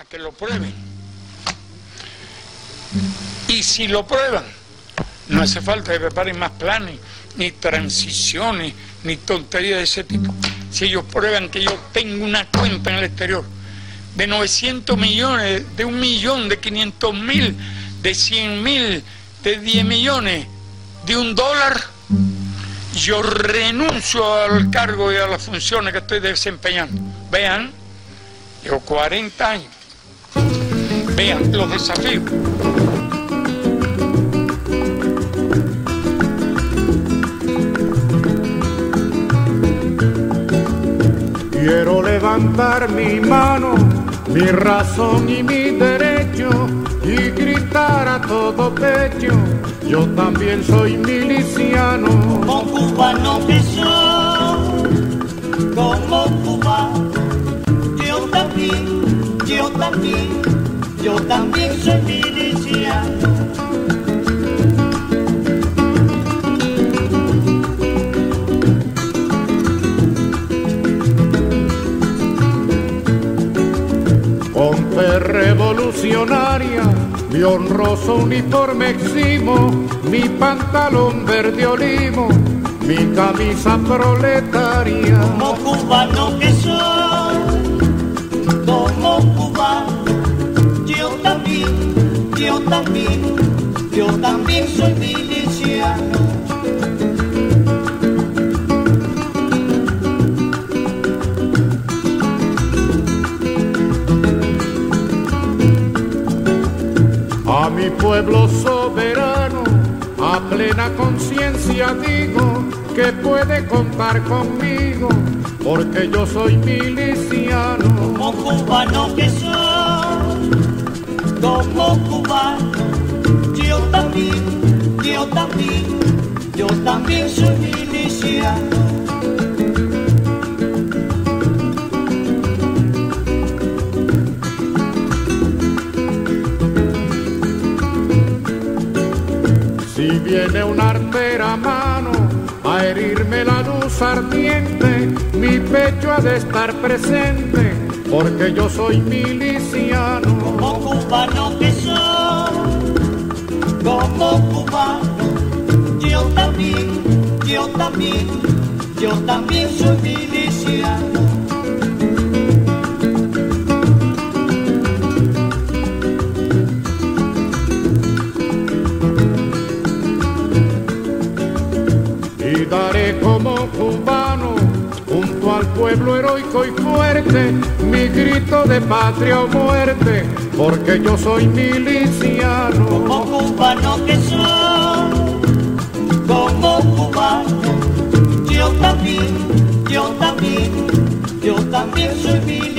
a que lo prueben. Y si lo prueban, no hace falta que preparen más planes, ni transiciones, ni tonterías de ese tipo. Si ellos prueban que yo tengo una cuenta en el exterior de 900 millones, de un millón, de 500 mil, de 100 mil, de 10 millones, de un dólar, yo renuncio al cargo y a las funciones que estoy desempeñando. Vean, llevo 40 años. Vean los desafíos. Quiero levantar mi mano, mi razón y mi derecho y gritar a todo pecho. Yo también soy miliciano. Como cubano que soy, como cubano, yo también, yo también, yo también soy miliciano. revolucionaria, mi honroso uniforme eximo, mi pantalón verde olivo, mi camisa proletaria. Como cubano que soy, como también, yo también, soy miliciano. A mi pueblo soberano, a plena conciencia digo que puede contar conmigo, porque yo soy miliciano. Como cubano que soy, también, yo también, soy miliciano. Si viene una artera mano a herirme la luz ardiente, mi pecho ha de estar presente, porque yo soy miliciano. Como cubano que soy, como cubano, también, yo también, yo también soy miliciano. y daré como cubano junto al pueblo heroico y fuerte mi grito de patria o muerte porque yo soy miliciano Como cubano que soy, como cubano, yo también, yo también, yo también soy.